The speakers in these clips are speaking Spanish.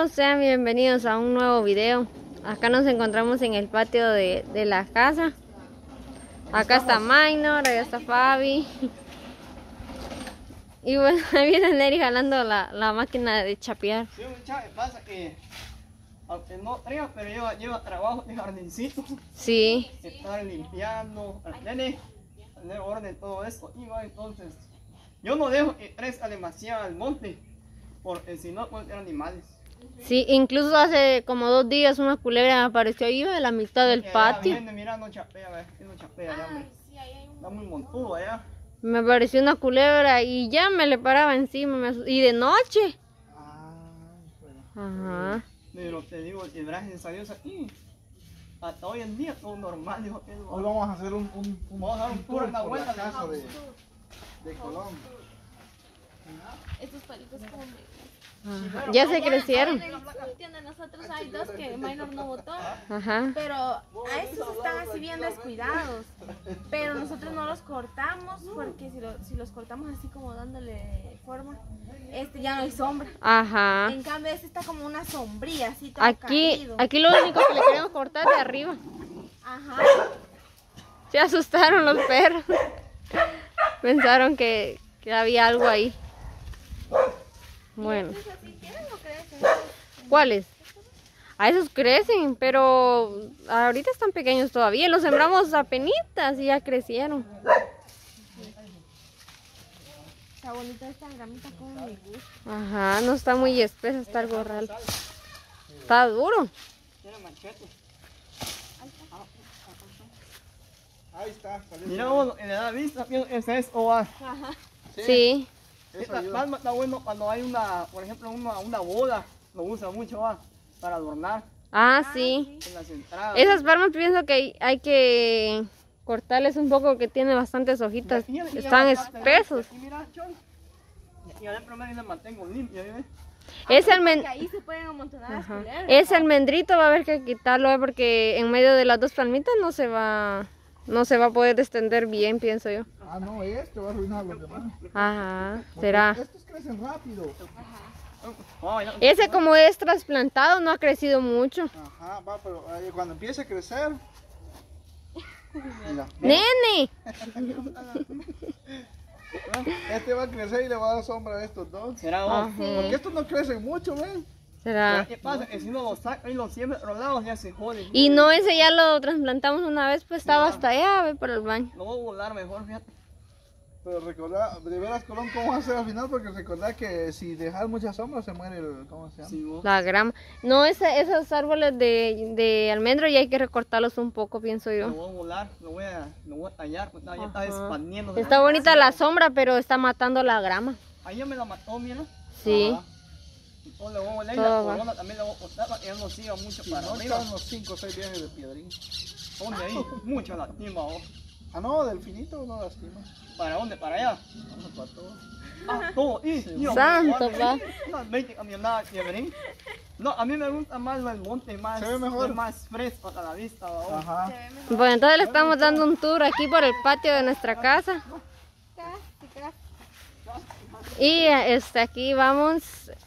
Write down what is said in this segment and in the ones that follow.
todos, sean bienvenidos a un nuevo video. Acá nos encontramos en el patio de, de la casa. Acá está Minor, allá está Fabi. Y bueno, ahí viene Neri jalando la, la máquina de chapear. Sí, mucha, pasa que, aunque no traiga, pero lleva, lleva trabajo de jardincito. Sí, Estar limpiando, tener, tener orden todo esto. Y va entonces, yo no dejo que crezca demasiado al monte, porque si no pueden ser animales. Sí, incluso hace como dos días una culebra apareció ahí de la mitad del allá patio. viene, mira, no chapea, ve, que no chapea allá, hombre. Está muy montudo allá. Me apareció una culebra y ya me le paraba encima. me y de noche. Ajá. Pero te digo, el gracias a Dios aquí, hasta hoy en día todo normal, dijo que Hoy vamos a hacer un, un, un, Vamos a dar un tour en la por vuelta de de, Colón. Estos palitos como me- Ajá. Ya se crecieron. En el sitio de nosotros hay dos que Minor no votó, Ajá. pero a estos están así bien descuidados. Pero nosotros no los cortamos porque si, lo- si los cortamos así como dándole forma, este ya no hay sombra. Ajá. En cambio este está como una sombría, así todo Aquí, caído. aquí lo único que le queremos cortar de arriba. Ajá. Se asustaron los perros. Pensaron que, que había algo ahí. Bueno. ¿cuáles? A esos crecen, pero ahorita están pequeños todavía. Los sembramos a penitas y ya crecieron. Está bonita esta gramita como me gusta. Ajá, no está muy espesa, está algo raro. Está duro. Tiene machete. Ahí está. Mira uno, en la vista, ese es OA. Sí. Eso ayuda. palma está bueno cuando hay una, por ejemplo, una, una boda, lo usa mucho ¿va? para adornar Ah, sí. en las entradas. Esas palmas pienso que hay, hay que cortarles un poco que tiene bastantes hojitas. Mira, mira, Están espesos. Y mira, chon. Y adentro me la mantengo limpia, ¿eh? Ese, almen- Que ahí se pueden amontonar las Ajá. culebras. Ese almendrito va a haber que quitarlo ¿eh? porque en medio de las dos palmitas no se va no se va a poder extender bien, pienso yo. Ah, no, este va a arruinar los demás. Ajá, será. Estos crecen rápido. Ya- Ese como es trasplantado no ha crecido mucho. Ajá, va, pero eh, cuando empiece a crecer. Mira, ¡Nene! este va a crecer y le va a dar sombra a estos dos. Será vos. Porque estos no crecen mucho, ¿ven? Será. ¿Qué pasa? Que si no lo saca y lo siembra a otros lados, ya se jode. Y no, ese ya lo trasplantamos una vez, pues estaba hasta allá, ve por el baño. Lo voy a volar mejor, fíjate. Pero recordar, de veras, Colón, ¿cómo va a ser al final? Porque recordar que si dejas mucha sombra se muere el. ¿Cómo se llama? Sí. La grama. No, ese- esos árboles de, de almendro ya hay que recortarlos un poco, pienso Lo yo. voy a volar, lo voy a, lo voy a tallar, pues, ya está expandiendo. Está bonita la sombra, pero está matando la grama. Ahí ya me la mató, mira. Sí. Ajá. Entonces le voy a Todo la va. corona también la voy a cortar para que ya no siga mucho para no, arriba. unos 5 o 6 viajes de piedrín. ¿Dónde ahí? Mucho lastima vos. Ah, no, del finito no lastima. ¿Para dónde? ¿Para allá? Vamos para todo. Ah, todo. Y, Dios, Santo, pa. Unas 20 camionadas que venir. No, a mí me gusta más el monte, más, Se ve mejor. más fresco a la vista. Ajá. Se ve mejor. Bueno, entonces le estamos dando un tour aquí por el patio de nuestra casa. Y este, aquí vamos,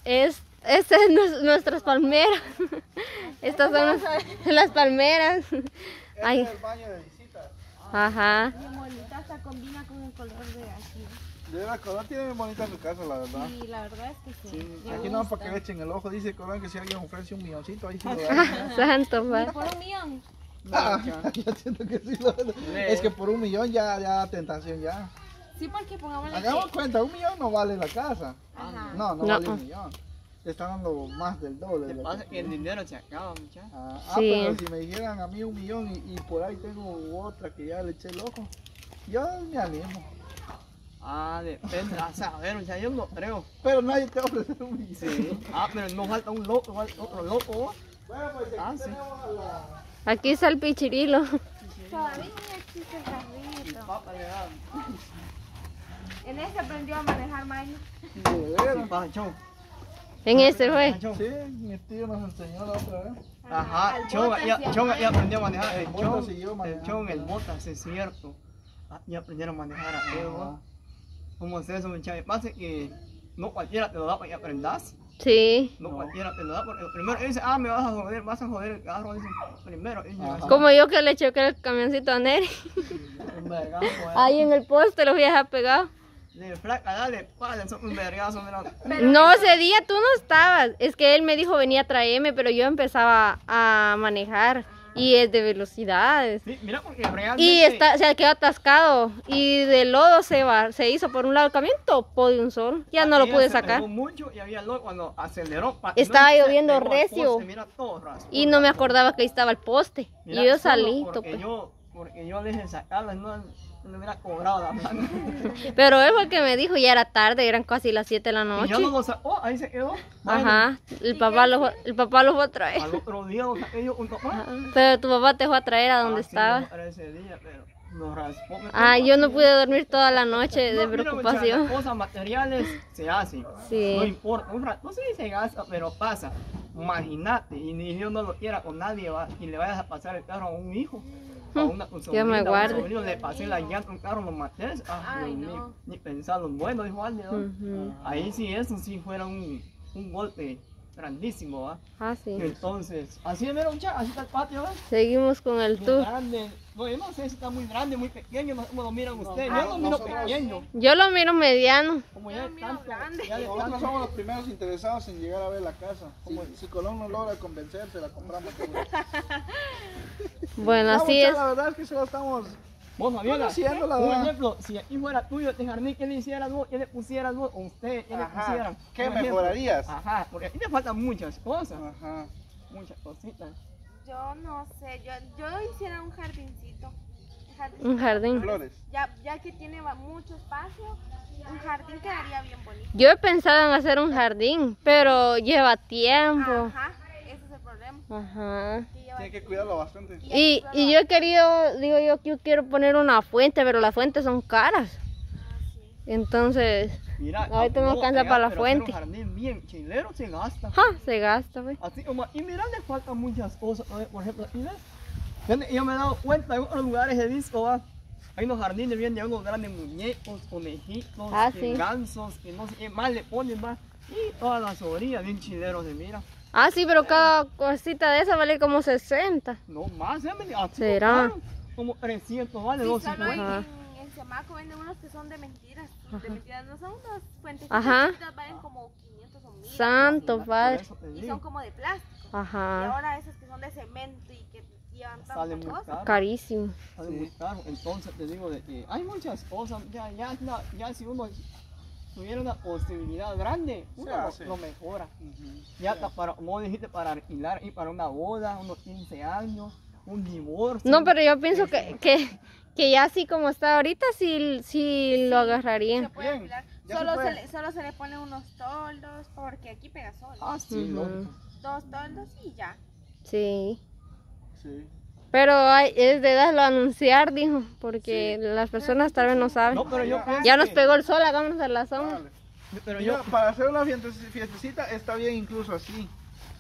es, estas es nues- nuestras palmeras. Estas son las- las palmeras. Este Ay, es el baño de visitas. ajá. Bien bonita, hasta combina con el color de aquí. De verdad, Colón tiene muy bonita su casa, la verdad. Y la verdad es que sí. me Aquí no para que le echen el ojo. Dice Colón que si alguien ofrece un milloncito, ahí sí lo dan. Santo, pa. por un millón. Ah, ya siento que sí lo dan. Es que por un millón ya, ya tentación ya. Sí, porque pongámosle Hagamos que... cuenta, un millón no vale la casa. Ajá. No, no, No. vale un millón. Le están dando más del doble. de Lo pasa que es que el dinero se acaba, muchachos. Ah, ah, Sí. pero si me dijeran a mí un millón y, y por ahí tengo otra que ya le eché el ojo, yo me animo. Ah, depende. O sea, a ver, o sea, yo no creo. Pero nadie te va a ofrecer un millón. Sí. Ah, pero no falta un loco, falta otro loco. Bueno, pues aquí Ah, sí. tenemos a la... Aquí está el pichirilo. Todavía existe el carrito. En ese aprendió a manejar Mayo. De veras. Pancho. En este fue. Sí, mi tío nos enseñó la otra vez. Ajá, Chonga, ya, Chonga ya aprendió a manejar. El siguió el. Chong, el Botas, es cierto. Ah, ya aprendieron a manejar a Ajá. ¿Cómo es eso, muchachos? Pasa que no cualquiera te lo da para que aprendas. Sí. No cualquiera te lo da porque primero dice, ah, me vas a joder, vas a joder el carro, dice, primero. dice. Como yo que le choqué el camioncito a Neri. Eh. Ahí en el poste lo voy a dejar pegado. Le flaca, dale, pala, un vergazo, mira. No, ese día tú no estabas. Es que él me dijo venía a traerme, pero yo empezaba a manejar. Y es de velocidades. Sí, mira porque realmente... Y está, se quedó atascado. Y de lodo se va, se hizo por un lado el camión, topó de un sol. Ya no lo pude sacar. mucho y había lodo cuando aceleró. Estaba no lloviendo recio. poste, Mira. Y no me acordaba que ahí estaba el poste. Mira, y yo solo salí, Porque topé. yo, porque yo dejé sacarla, no, no le hubiera cobrado la mano. Pero él fue el que me dijo, ya era tarde, eran casi las 7 de la Y noche. yo no lo sacó, ahí se quedó. Bueno, Ajá, el papá, lo, fue- el papá lo fue a traer. Al otro día lo saqué yo junto más. Pero tu papá te fue a traer a donde Ah, sí, estaba. no era ese día, pero nos raspó. me Ah, yo no pude dormir toda la noche de No, mira, preocupación. muchachas, cosas materiales se hacen. Sí. No importa. Un rato, no sé si se gasta, pero pasa. Imagínate, y ni Dios no lo quiera con nadie, va, y le vayas a pasar el carro a un hijo. A una un me un guarde. sobrino, le pasé la llanta un carro, lo maté. Ah, Ay, Dios no. mío, ni pensarlo. Bueno, dijo alguien, ¿no? Ujú. Ahí sí, eso sí fuera un, un golpe grandísimo, ¿va? Ah, sí. Entonces, así es, mira, muchacha, así está el patio, ¿va? Seguimos con el Muy tour. grande. No, yo no sé si está muy grande, muy pequeño, no sé cómo lo miran ustedes. no, Yo lo miro pequeño. Yo lo miro mediano. Como ya Yo lo miro tanto, grande. ya Nosotros tanto. somos los primeros interesados en llegar a ver la casa. Como si Colón no logra convencerse, la compramos. Bueno, No, así mucha, es. La verdad es que solo estamos. Vos, Fabiola, Conociendo la un verdad. ejemplo, si aquí fuera tuyo este jardín, ¿qué le hicieras vos? ¿Qué le pusieras vos? O usted, ¿qué le pusieran? ¿Qué Un ejemplo. mejorarías? Ajá, porque aquí te faltan muchas cosas, Ajá. muchas cositas. Yo no sé, yo, yo hiciera un jardincito. Un jardín. Un jardín. Flores. Ya, ya que tiene mucho espacio, un jardín quedaría bien bonito. Yo he pensado en hacer un jardín, pero lleva tiempo. Ajá, ese es el problema. Ajá. Tiene que cuidarlo bastante. Y, y yo he querido, digo yo, que yo quiero poner una fuente, pero las fuentes son caras. Entonces, Mira, Ahorita no alcanza para la fuente. Un jardín bien chilero se gasta. ja, se gasta, pues. Así como, y mira, le faltan muchas cosas. A ver, Por ejemplo, y ves, yo, yo me he dado cuenta en otros lugares he visto, va, hay unos jardines bien de unos grandes muñecos, conejitos, Ah, que sí. gansos, que no sé qué más le ponen, va. Y todas las orillas bien chileros se mira. Ah, sí, pero cada cosita de esa vale como 60. No más, ya me así ¿Será? caro, Como 300, vale, Sí, dos solo en, Ajá. en Semaco venden unos que son de mentiras. De mentiras, no son unos fuentes Ajá. valen como 500 o 1000. Santo padre. Y son como de plástico. Y Ajá. ahora esas que son de cemento y que llevan Sale muy cosas. caro. Carísimo. sale muy caro. Entonces te digo de que hay muchas cosas, ya, ya, ya, ya si uno tuviera una posibilidad grande, uno lo, lo mejora. Ya hasta para, como dijiste, para alquilar y para una boda, unos 15 años, un divorcio. No, pero yo pienso que, que, que ya así como está ahorita, sí, sí lo Se agarraría. se Solo se, le, solo se le ponen unos toldos porque aquí pega sol. Ah, sí. Dos toldos y ya. Sí. Sí. Pero hay, es de darlo a anunciar, dijo, porque las personas tal vez no saben. No, pero yo Ya nos pegó el sol, hagámonos a la sombra. Vale. Pero Mira, yo, para hacer una fieste- fiestecita está bien incluso así.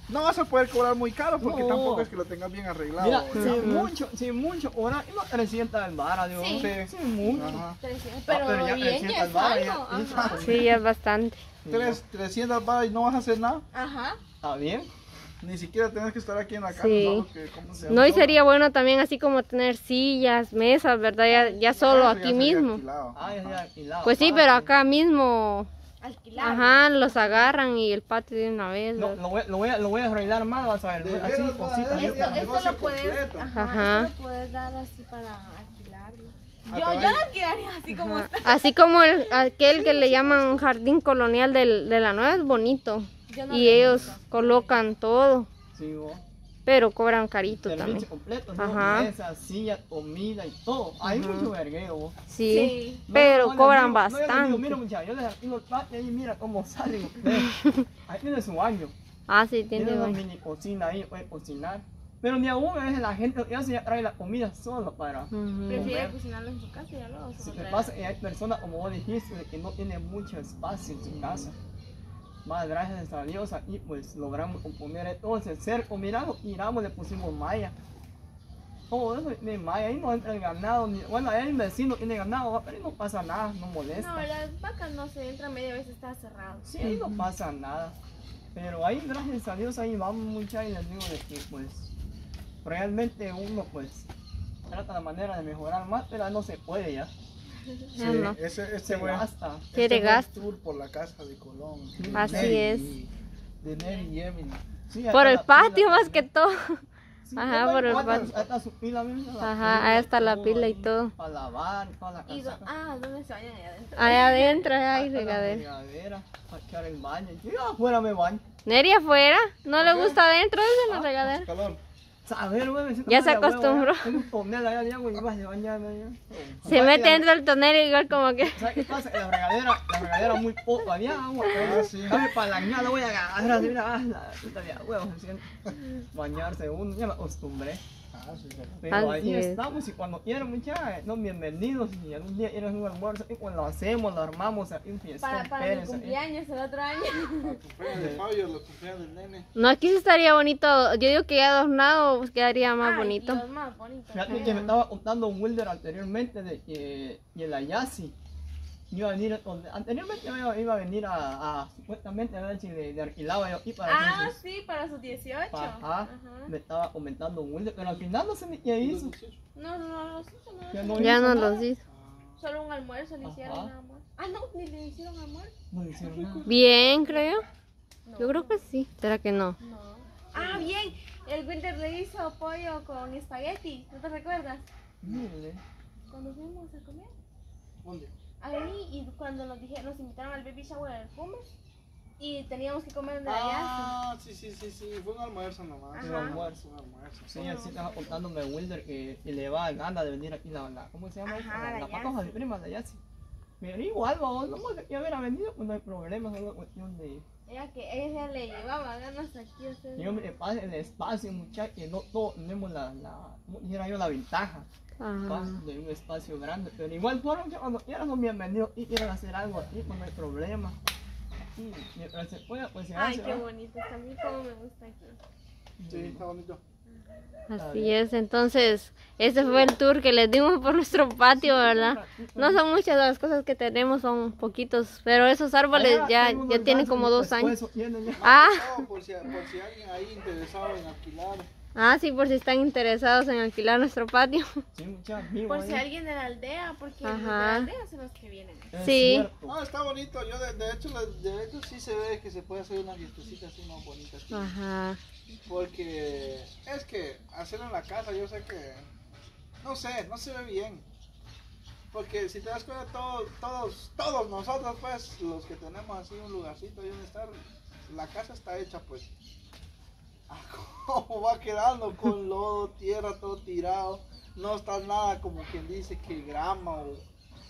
No vas a poder cobrar muy caro porque No. tampoco es que lo tengas bien arreglado. mira, ¿verdad? sin mucho, sin mucho, ahora, y no 300 al bar, digo, Sí. Sí. sin mucho. Ajá. 300, pero pero, ya bien, 300 ya es varas, ya-. Sí, ya es bastante. Tres, 300 balas y no vas a hacer nada. Ajá. ¿Está bien? Ni siquiera tienes que estar aquí en la casa. Sí. ¿no? Porque, ¿cómo se? No, y sería bueno también así como tener sillas, mesas, ¿verdad? Ya, ya solo ya aquí sería mismo. alquilado. Ah, ya, ya alquilado. Pues sí, Ah, pero acá mismo, Alquilar. ajá, los agarran y el patio de una vez. No, lo voy, lo, voy a, lo voy a arreglar más, vas a ver, De así cositas. Esto, esto lo puedes, ajá, Ajá. esto lo puedes dar así para alquilarlo. Ah, Yo, yo lo alquilaría así como está. Así como el, aquel que le llaman jardín colonial del- de la nueva es bonito. No Y lo ellos visto. colocan todo, Sí, vos. pero cobran carito Servicio también. completo, ¿no? Ajá. Mesa, silla, comida y todo. Hay mucho verguero, vos. Sí, Sí. No, pero no cobran digo- no, yo digo, bastante. mira muchachos, yo les alquilo el patio y mira cómo salen ustedes. Ahí tiene su baño. Ah, sí, Tiene tiene una baño. mini cocina ahí, puede cocinar. Pero ni aún a veces la gente ya se trae la comida solo para... Ujú. Prefiere Comer. cocinarlo en su casa y ya se Si lo te pasa, y hay personas como vos dijiste, que no tienen mucho espacio en su casa. Más gracias a Dios aquí pues logramos componer ese cerco. Miramos, miramos, le pusimos malla. Todo eso de malla, ahí no entra el ganado. ni- bueno, ahí el vecino tiene ganado, pero ahí no pasa nada, no molesta. No, las vacas no se entran, media vez está cerrado. Sí, ahí no pasa nada. Pero ahí, gracias a Dios, ahí vamos muchachos y les digo de que pues realmente uno pues trata la manera de mejorar más, pero no se puede ya. No. ese, ese gasta. Quiere gasto. tour por la casa de Colón. Así Neri es. y- De Neri y Emily. Sí, Por el patio pila más que todo. Sí, Ajá, ahí por el está- patio. ahí está su pila la Ajá, ahí está la pila y todo. Para lavar, toda la casa. ah, ¿dónde se bañan allá adentro? Allá adentro hay regadera. regadera, para echar el baño. Yo afuera me baño. Neri afuera, no le gusta adentro, es en la regadera. Calor. Saber, güey, me siento Ya se acostumbró. Se ¿Sabes mete dentro del tonel igual como que. ¿Sabes qué pasa? La regadera, la regadera muy poco, había agua. Ah, sí. ¿Sabes? Para la ñada voy a agarrar así, mira, la puta de huevos. Bañarse uno, ya me acostumbré. Pero Así ahí es. estamos y cuando quieran muchachos, no bienvenidos y algún día quieren un almuerzo y cuando lo hacemos, lo armamos ahí un fiestón, Para, para mi Pérez, ahí. cumpleaños el otro año. No, aquí sí estaría bonito. Yo digo que ya adornado pues, quedaría más Ay, bonito. Más bonitos. Fíjate que me estaba contando Wilder anteriormente de que y el Ayasi iba a venir, donde- anteriormente iba, iba a venir a, a supuestamente a ver si le, le alquilaba yo aquí para Ah, sus- sí, para sus 18. Ajá, Ajá. me estaba comentando Wilder, pero al final no se me qué hizo. No, no, no, no, no, no, Ya no. Ya hizo no los hizo. Solo un almuerzo le hicieron nada más. Ah, no, ni le hicieron almuerzo. No le hicieron nada. Bien, creo. No. Yo creo que sí. ¿Será que no? No. Ah, bien. El Winter le hizo pollo con espagueti. ¿No te recuerdas? Mire, Cuando fuimos a comer. ¿Dónde? Ahí, y cuando nos, dije, nos invitaron al baby shower del Cumbres. Y teníamos que comer en el Ayasi. Ah, sí, sí, sí, sí. Fue un almuerzo nomás. un almuerzo. Un almuerzo. Sí, así estaba contándome Wilder que, que le va ganas de venir aquí la, la ¿cómo se llama? Ajá, la, la de Yassi. prima, la Yassi. Pero igual, vamos, no más que hubiera venido, pues no hay problema, solo cuestión de... Ella que ella le llevaba ganas aquí a hacer. Yo me el espacio, muchachos, que no todos tenemos la, la, como dijera yo, la ventaja Ajá. de un espacio grande. Pero igual fueron, ya cuando quieran son bienvenidos y quieran hacer algo aquí, pues no hay problema. Y mientras se pueda, pues se Ay, hace. qué ¿va? bonito. como me gusta aquí. Sí, está bonito. Así es. Entonces, ese fue el tour que les dimos por nuestro patio, ¿verdad? No son muchas las cosas que tenemos, son poquitos. Pero esos árboles ya, ya tienen como dos años. Ah, por si, por si alguien ahí interesado en alquilar. Ah, sí, por si están interesados en alquilar nuestro patio. Sí, vivo Por si alguien de la aldea, porque los de Ajá. la aldea son los que vienen. Es Sí. cierto. No, está bonito. Yo de, de hecho, de hecho sí se ve que se puede hacer una fiestecita así más bonita. aquí. Ajá. Porque es que hacerlo en la casa, yo sé que. No sé, no se ve bien. Porque si te das cuenta, todos, todos, todos nosotros, pues, los que tenemos así un lugarcito ahí donde estar, la casa está hecha, pues. A Como va quedando con lodo, tierra, todo tirado. No está nada como quien dice que grama o,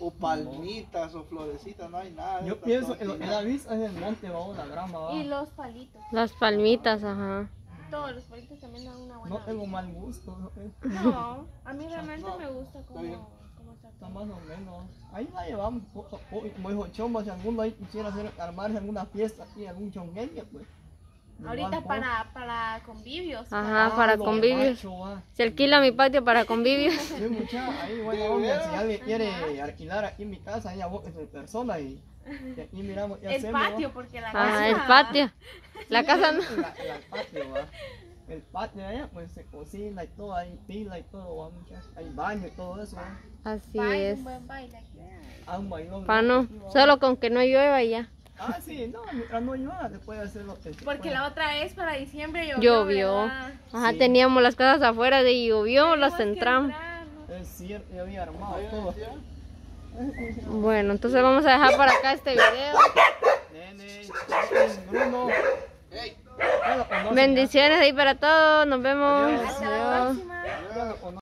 o palmitas o florecitas, no hay nada. Yo pienso que da vista es el monte, vamos, la grama, va. Y los palitos. Las palmitas, ajá. Todos los palitos también dan una buena No tengo mal gusto, ¿no? No, a mí realmente No, me gusta cómo, cómo todo. más o menos. Ahí la llevamos poco a poco. Como dijo Chomba, si alguno ahí quisiera hacer, armarse alguna fiesta aquí, algún chongueña, pues. Ahorita igual, para, para convivios. Ajá, Ah, para lo convivios. macho, va. Se alquila mi patio para convivios. Sí, mucha, ahí ¿De onda, si alguien quiere alquilar aquí en mi casa, ahí a vos en persona y, y aquí miramos qué El hacemos. ¿va? patio, porque la casa. Ajá, el patio. La casa no. La, la- el patio, va. El patio allá, pues se cocina y todo, hay pila y todo, va, mucha. Hay baño y todo eso, va. Así Baile, es. un buen baile aquí. Ah, un bailón. Pa' no, aquí, va. solo con que no llueva y ya. Ah, sí, no, mientras no llueva, se puede hacer lo que se Porque pueda. la otra vez para diciembre llovió. Llovió. Ajá, Sí. teníamos las casas afuera de llovió, las entramos. entrar, ¿no? Es cierto, ya había armado todo. Bueno, entonces vamos a dejar por acá este video. Nene, Bruno. ¡Ey! Ya lo conocen, ya. Bendiciones ahí para todos. Nos vemos. Adiós. Hasta la próxima.